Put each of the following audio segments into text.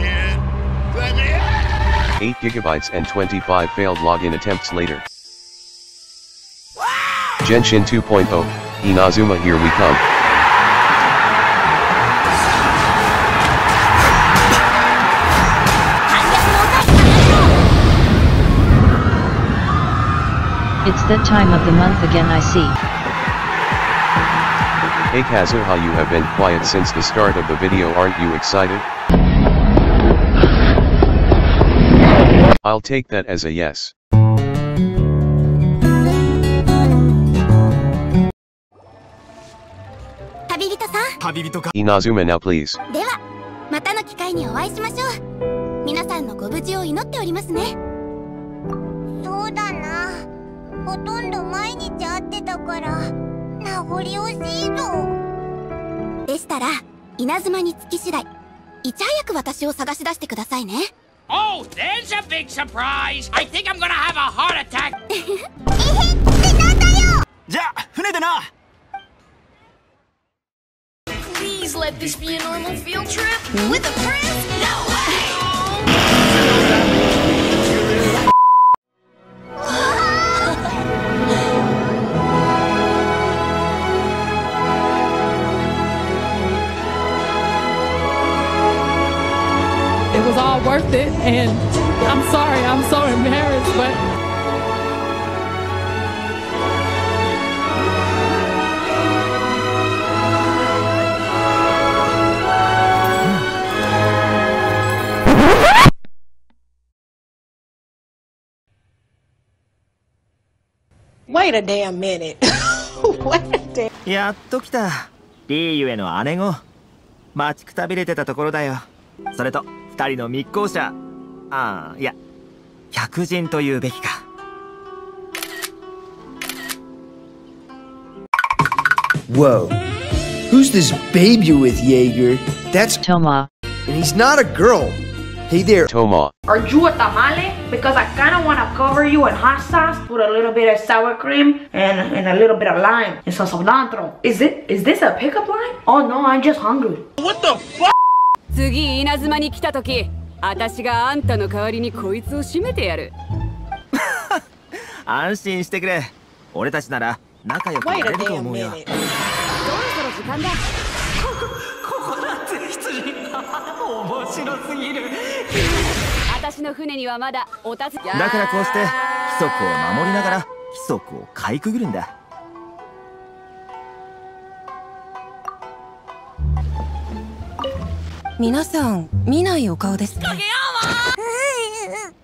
Let me out! 8 gigabytes and 25 failed login attempts later. Genshin 2.0, Inazuma here we come. It's that time of the month again I see. Hey Kazuha you have been quiet since the start of the video aren't you excited? I'll take that as a yes. 旅人さん。旅人か。Inazuma now please. ではまたの機会にお会いしましょう。皆さんのご無事を祈っておりますね。そうだな。ほとんど毎日会ってたから名残惜しいぞ。でしたら稲妻に着き次第いち早く私を探し出してくださいね Oh, there's a big surprise! I think I'm gonna have a heart attack! Eh, please let this be a normal field trip with a friend! it was all worth it and i'm sorry i'm so embarrassed but Wait a damn minute. Wait a damn. やっと来たリーユへの姉子待ちくたびれてたところだよそれと 二人の密航者ああいや百人というべきか Whoa. Who's this baby with, Jaeger? That's Thoma. And he's not a girl. Hey there, Thoma. Are you a tamale? Because I kind of want to cover you in hot sauce put a little bit of sour cream and, and a little bit of lime and some cilantro. Is it? Is this a pickup line? Oh no, I'm just hungry. What the fuck? 次稲妻に来た時私があんたの代わりにこいつを締めてやる。安心してくれ。俺たちなら仲良くなれると思うよ。そ.ろそろ時間だ。ここだって羊面白すぎる。私の船にはまだおたずだからこうして規則を守りながら規則をかいくぐるんだ皆さん見ないお顔ですね。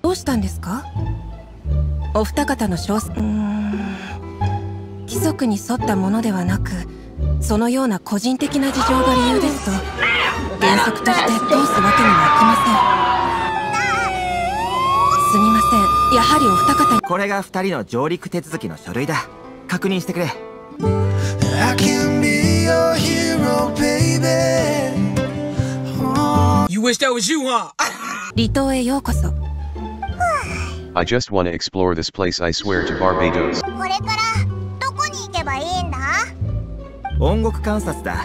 どうしたんですか？お二方の少数。うーん。規則に沿ったものではなくそのような個人的な事情が理由ですと原則として通すわけにはいきません。すみません。やはりお二方に。これが二人の上陸手続きの書類だ。確認してくれ wish that was you, huh? 離島へようこそ I just wanna explore this place I swear to Barbados. これからどこに行けばいいんだ音楽観察だ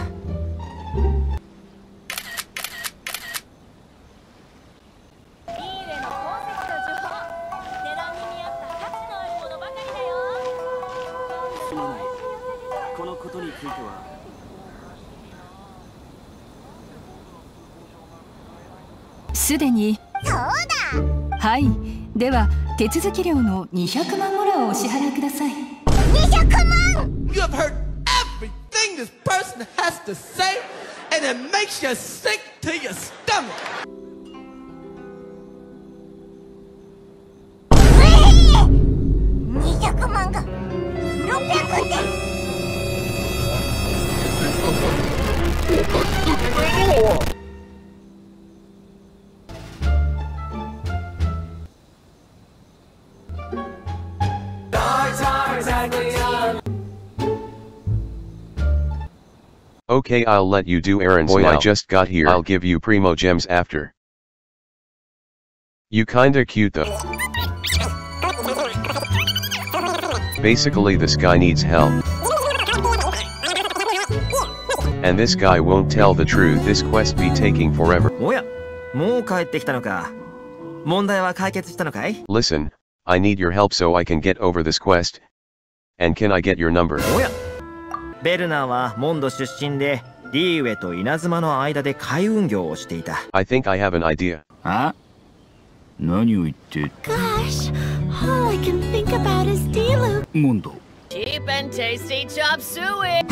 このことについてはすでにそうだはいでは手続き料の200万モラをお支払いください200万 You have heard everything this person has to say, and it makes you sick Okay I'll let you do errands Boy, now. I just got here. I'll give you Primogems after. You kinda cute though. Basically this guy needs help. And this guy won't tell the truth this quest be taking forever. Listen, I need your help so I can get over this quest. And can I get your number? ベルナーはモンド出身で、リーウェと稲妻の間で海運業をしていた。I think I have an idea. あ何を言って Gosh, all I can think about is Diluc. モンド。Cheap and tasty chop suey.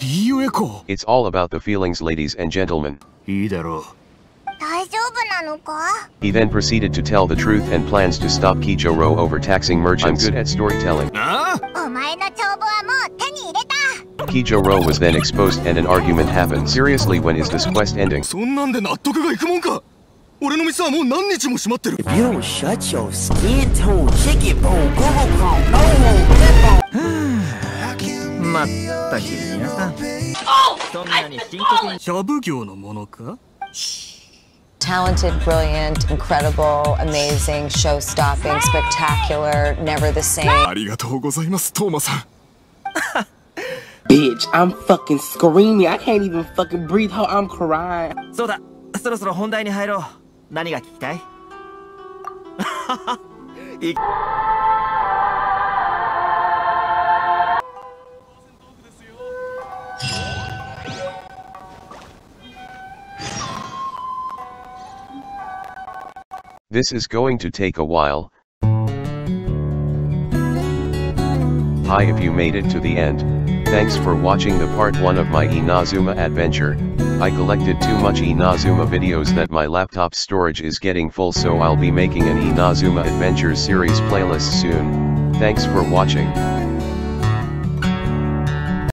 リーウェコ It's all about the feelings, ladies and gentlemen. いいだろう。大丈夫なのか He then proceeded to tell the truth and plans to stop Kichoro overtaxing merchants. I'm good at storytelling. あお前の帳簿はもう手に入れ oh, た Kichoro was then exposed and an argument happened. Seriously, when is this quest ending? そんなんで納得がいくもんか俺の店はもう何日も閉まってる You don't shut your skin tone, chicken bone, Google Chrome, no まったく皆さん。そんなに深刻に。シャブ業のものか Talented, brilliant, incredible, amazing, show stopping, spectacular, never the same. ありがとうございますトーマさん Bitch, I'm fucking screaming. I can't even fucking breathe. How I'm crying. そうだ、そろそろ本題に入ろう。何が聞きたいい This is going to take a while. Hi if you made it to the end, thanks for watching the part 1 of my Inazuma adventure, I collected too much Inazuma videos that my laptop storage is getting full so I'll be making an Inazuma Adventures series playlist soon, thanks for watching.